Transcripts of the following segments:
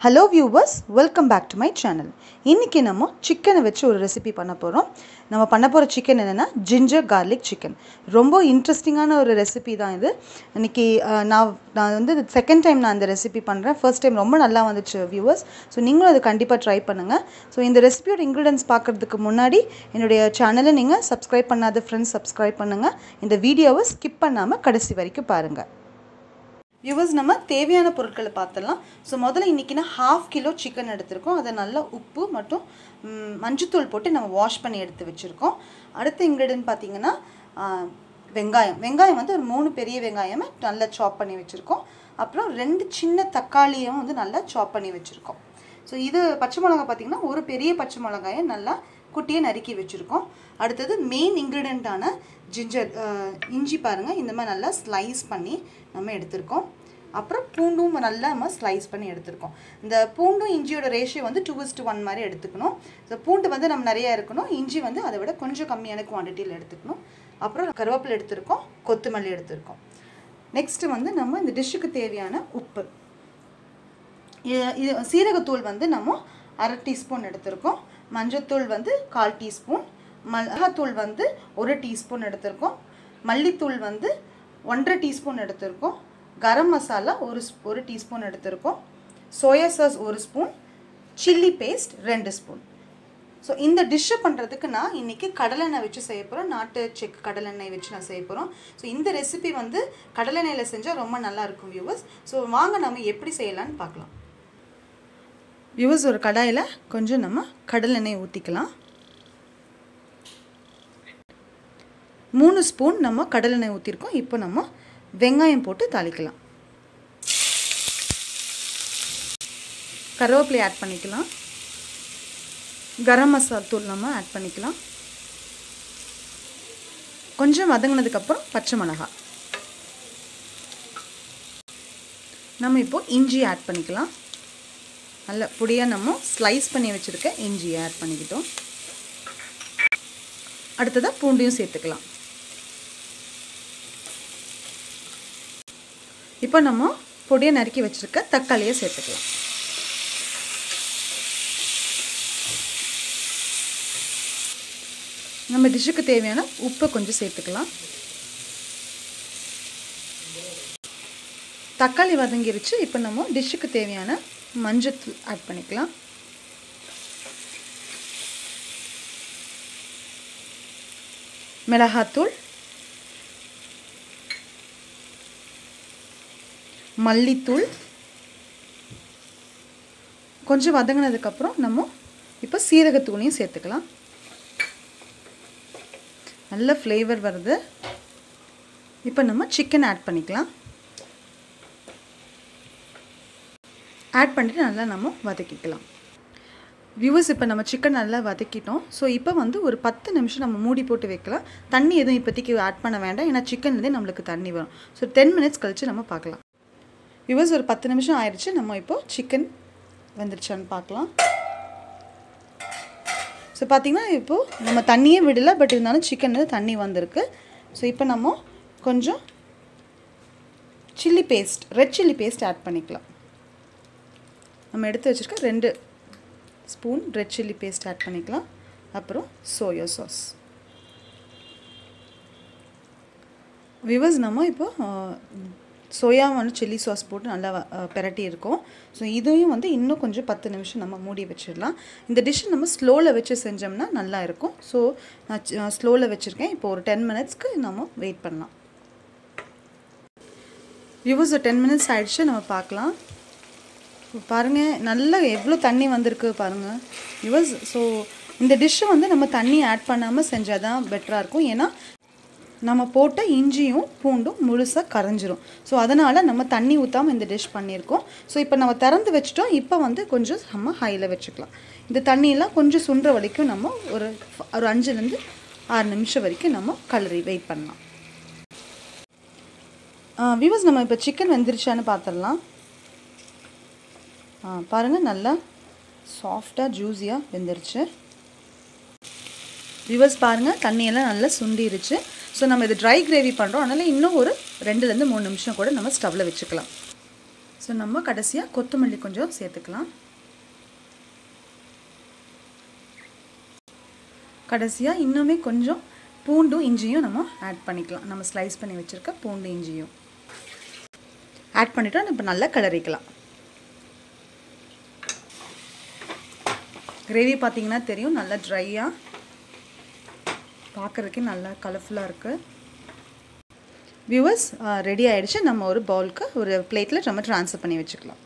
Hello viewers welcome back to my channel இன்றைக்கி நம்ம சிக்கனை வச்சு ஒரு ரெசிபி பண்ண போகிறோம் நம்ம பண்ண போகிற சிக்கன் என்னென்னா ஜிஞ்சர் கார்லிக் சிக்கன் ரொம்ப இன்ட்ரெஸ்டிங்கான ஒரு ரெசிபி தான் இது. இன்றைக்கி நான் நான் வந்து செகண்ட் டைம் நான் இந்த ரெசிபி பண்ணுறேன் ஃபர்ஸ்ட் டைம் ரொம்ப நல்லா வந்துச்சு வியூவர்ஸ் ஸோ நீங்களும் அது கண்டிப்பாக ட்ரை பண்ணுங்கள் ஸோ இந்த ரெசிபியோட இன்க்ரீடியன்ஸ் பார்க்குறதுக்கு முன்னாடி என்னுடைய சேனலை நீங்கள் சப்ஸ்கிரைப் பண்ணாத ஃப்ரெண்ட்ஸ் சப்ஸ்கிரைப் பண்ணுங்கள் இந்த வீடியோவை ஸ்கிப் பண்ணாமல் கடைசி வரைக்கும் பாருங்கள் வியூவர்ஸ் நம்ம தேவையான பொருட்களை பார்த்துடலாம். ஸோ முதல்ல இன்றைக்கி நான் ஹாஃப் கிலோ சிக்கன் எடுத்திருக்கோம். அதை நல்லா உப்பு மற்றும் மஞ்சத்தூள் போட்டு நம்ம வாஷ் பண்ணி எடுத்து வச்சுருக்கோம். அடுத்த இன்க்ரீடியன்ட் பார்த்தீங்கன்னா வெங்காயம். வெங்காயம் வந்து ஒரு மூணு பெரிய வெங்காயமே நல்லா சாப் பண்ணி வச்சுருக்கோம். அப்புறம் ரெண்டு சின்ன தக்காளியும் வந்து நல்லா சாப் பண்ணி வச்சுருக்கோம். ஸோ இது பச்சை மிளகா பார்த்தீங்கன்னா ஒரு பெரிய பச்சை மிளகாயை நல்லா குட்டியை நறுக்கி வச்சுருக்கோம். அடுத்தது மெயின் இன்க்ரீடியண்ட்டான ஜிஞ்சர் இஞ்சி பாருங்கள் இந்த மாதிரி நல்லா ஸ்லைஸ் பண்ணி நம்ம எடுத்திருக்கோம். அப்புறம் பூண்டும் நல்லா நம்ம ஸ்லைஸ் பண்ணி எடுத்திருக்கோம். இந்த பூண்டும் இஞ்சியோட ரேஷியோ வந்து டூ இஸ் ஒன் மாதிரி எடுத்துக்கணும். ஸோ பூண்டு வந்து நம்ம நிறையா இருக்கணும். இஞ்சி வந்து அதை விட கொஞ்சம் கம்மியான குவான்டிட்டியில் எடுத்துக்கணும். அப்புறம் கருவேப்பிலை எடுத்திருக்கோம். கொத்தமல்லி எடுத்திருக்கோம். நெக்ஸ்ட்டு வந்து நம்ம இந்த டிஷ்ஷுக்கு தேவையான உப்பு. இது- இது சீரகத்தூள் வந்து நம்ம அரை டீஸ்பூன் எடுத்திருக்கோம். மஞ்சத்தூள் வந்து கால் டீஸ்பூன் மிளகாத்தூள் வந்து ஒரு டீஸ்பூன் எடுத்திருக்கோம். மல்லித்தூள் வந்து ஒன்றரை டீஸ்பூன் எடுத்திருக்கோம். கரம் மசாலா ஒரு ஸ்- ஒரு டீஸ்பூன் எடுத்திருக்கோம். சோயா சாஸ் ஒரு ஸ்பூன் சில்லி பேஸ்ட் ரெண்டு ஸ்பூன். ஸோ இந்த டிஷ்ஷை பண்ணுறதுக்கு நான் இன்றைக்கி கடலெண்ணெய் வச்சு செய்ய போகிறோம் நாட்டு செக் கடலெண்ணெய் வச்சு நான் செய்ய போகிறோம் ஸோ இந்த ரெசிபி வந்து கடலெண்ணெயில் செஞ்சால் ரொம்ப நல்லாயிருக்கும் வியூவர்ஸ் ஸோ வாங்க நம்ம எப்படி செய்யலாம்னு பார்க்கலாம். வியூவர்ஸ் ஒரு கடாயில் கொஞ்சம் நம்ம கடலெண்ணெய் ஊற்றிக்கலாம் மூணு ஸ்பூன் நம்ம கடலெண்ணெய் ஊற்றிருக்கோம் இப்போ நம்ம வெங்காயம் போட்டு தாளிக்கலாம். கருவேப்பிலை ஆட் பண்ணிக்கலாம். கரம் மசாலா தூள் நம்ம ஆட் பண்ணிக்கலாம். கொஞ்சம் வதங்கினதுக்கப்புறம் பச்சை மிளகாய். நம்ம இப்போ இஞ்சி ஆட் பண்ணிக்கலாம். நல்ல பொடியாக நம்ம ஸ்லைஸ் பண்ணி வச்சுருக்க இஞ்சியை ஆட் பண்ணிக்கிட்டோம். அடுத்ததாக பூண்டையும் சேர்த்துக்கலாம். இப்போ நம்ம பொடியை நறுக்கி வச்சுருக்க தக்காளியை சேர்த்துக்கலாம். நம்ம டிஷ்ஷுக்கு தேவையான உப்பை கொஞ்சம் சேர்த்துக்கலாம். தக்காளி வதங்கிருச்சு இப்போ நம்ம டிஷ்ஷுக்கு தேவையான மஞ்சத்தூள் ஆட் பண்ணிக்கலாம். மிளகாத்தூள். மல்லித்தூள். கொஞ்சம் வதங்கினதுக்கப்புறம் நம்ம இப்போ சீரகத்தூளையும் சேர்த்துக்கலாம். நல்ல ஃப்ளேவர் வருது. இப்போ நம்ம சிக்கன் ஆட் பண்ணிக்கலாம். ஆட் பண்ணிட்டு நல்லா நம்ம வதக்கிக்கலாம். வியூவர்ஸ் இப்போ நம்ம சிக்கன் நல்லா வதக்கிட்டோம். ஸோ இப்போ வந்து ஒரு பத்து நிமிஷம் நம்ம மூடி போட்டு வைக்கலாம். தண்ணி எதுவும் இப்போதைக்கு ஆட் பண்ண வேண்டாம். ஏன்னா சிக்கன்லேருந்தே நம்மளுக்கு தண்ணி வரும். ஸோ டென் மினிட்ஸ் கழித்து நம்ம பார்க்கலாம். வியூவர்ஸ் ஒரு பத்து நிமிஷம் ஆயிடுச்சு நம்ம இப்போது சிக்கன் வந்துருச்சான்னு பார்க்கலாம். ஸோ பார்த்திங்கன்னா இப்போது நம்ம தண்ணியே விடலை. பட் இருந்தாலும் சிக்கன் தண்ணி வந்திருக்கு. ஸோ இப்போ நம்ம கொஞ்சம் chilli paste red chilli paste add பண்ணிக்கலாம். நம்ம எடுத்து வச்சுருக்க ரெண்டு spoon red chilli paste add பண்ணிக்கலாம். அப்புறம் சோயா சாஸ் விவர்ஸ் நம்ம இப்போ சோயா வந்து சில்லி சாஸ் போட்டு நல்லா பெரட்டி பிரட்டி இருக்கோம். ஸோ இதையும் வந்து இன்னும் கொஞ்சம் பத்து நிமிஷம் நம்ம மூடி வச்சிடலாம். இந்த டிஷ்ஷை நம்ம ஸ்லோவில் வச்சு செஞ்சோம்னா நல்லா இருக்கும். ஸோ நான் ஸ்லோவில் வச்சுருக்கேன். இப்போ ஒரு டென் மினிட்ஸ்க்கு நம்ம வெயிட் பண்ணலாம். வியூவர்ஸ் டென் மினிட்ஸ் ஆகிடுச்சு நம்ம பார்க்கலாம். பாருங்கள் நல்லா எவ்வளோ தண்ணி வந்திருக்கு பாருங்கள் யுவர்ஸ் ஸோ இந்த டிஷ்ஷை வந்து நம்ம தண்ணி ஆட் பண்ணாமல் செஞ்சால் தான் பெட்டராக இருக்கும். ஏன்னா நம்ம போட்ட இஞ்சியும் பூண்டும் முழுசாக கரைஞ்சிரும். ஸோ அதனால் நம்ம தண்ணி ஊற்றாமல் இந்த டிஷ் பண்ணியிருக்கோம். ஸோ இப்போ நம்ம திறந்து வச்சிட்டோம். இப்போ வந்து கொஞ்சம் நம்ம ஹையில் வச்சுக்கலாம். இந்த தண்ணியெல்லாம் கொஞ்சம் சுண்டுற வரைக்கும் நம்ம ஒரு ஒரு அஞ்சுலேருந்து ஆறு நிமிஷம் வரைக்கும் நம்ம கலரி வெயிட் பண்ணலாம். விவஸ் நம்ம இப்போ சிக்கன் வெந்துருச்சான்னு பார்த்துடலாம் பாருங்கள் நல்லா சாஃப்டாக ஜூஸியாக வெந்துருச்சு. விவர்ஸ் பாருங்கள் தண்ணியெல்லாம் நல்லா சுண்டிருச்சு. ஸோ நம்ம இது ட்ரை கிரேவி பண்ணுறோம் அதனால் இன்னும் ஒரு ரெண்டுலேருந்து மூணு நிமிஷம் கூட நம்ம ஸ்டவ்வில் வச்சுக்கலாம். ஸோ நம்ம கடைசியாக கொத்தமல்லி கொஞ்சம் சேர்த்துக்கலாம். கடைசியாக இன்னுமே கொஞ்சம் பூண்டும் இஞ்சியும் நம்ம ஆட் பண்ணிக்கலாம். நம்ம ஸ்லைஸ் பண்ணி வச்சுருக்க பூண்டு இஞ்சியும். ஆட் பண்ணிவிட்டு நம்ம நல்லா கிளறிக்கலாம். கிரேவி பார்த்தீங்கன்னா தெரியும் நல்லா ட்ரையாக பார்க்குறதுக்கே நல்லா கலர்ஃபுல்லாக இருக்குது வியூவர்ஸ் ரெடி ஆகிடுச்சு நம்ம ஒரு பவுலுக்கு ஒரு பிளேட்டில் நம்ம ட்ரான்ஸ்ஃபர் பண்ணி வச்சுக்கலாம்.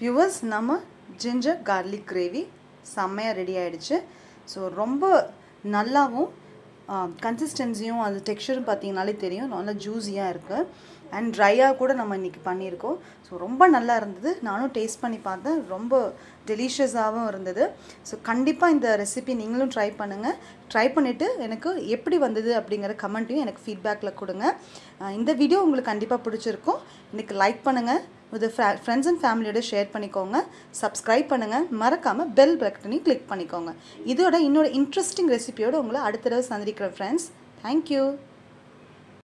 வியூவர்ஸ் நம்ம ஜிஞ்சர் கார்லிக் கிரேவி செம்மையாக ரெடி ஆகிடுச்சு ஸோ ரொம்ப நல்லாவும் கன்சிஸ்டன்சியும் அது டெக்ஸ்சரும் பார்த்தீங்கனாலே தெரியும். நல்லா ஜூஸியாக இருக்குது அண்ட் ட்ரையாக கூட நம்ம இன்றைக்கி பண்ணியிருக்கோம். ஸோ ரொம்ப நல்லா இருந்தது. நானும் டேஸ்ட் பண்ணி பார்த்தேன். ரொம்ப டெலிஷியஸாகவும் இருந்தது. ஸோ கண்டிப்பாக இந்த ரெசிபி நீங்களும் ட்ரை பண்ணுங்கள் ட்ரை பண்ணிவிட்டு எனக்கு எப்படி வந்தது அப்படிங்கிற கமெண்ட்டையும் எனக்கு ஃபீட்பேக்கில் கொடுங்க. இந்த வீடியோ உங்களுக்கு கண்டிப்பாக பிடிச்சிருக்கும். எனக்கு லைக் பண்ணுங்கள் வித் ஃப்ரெண்ட்ஸ் அண்ட் ஃபேமிலியோட ஷேர் பண்ணிக்கோங்க. சப்ஸ்கிரைப் பண்ணுங்கள் மறக்காமல் பெல் பட்டனையும் கிளிக் பண்ணிக்கோங்க. இதோட இன்னொரு இன்ட்ரெஸ்டிங் ரெசிபியோடு உங்களை அடுத்த தடவை சந்திக்கிறேன் ஃப்ரெண்ட்ஸ் தேங்க்யூ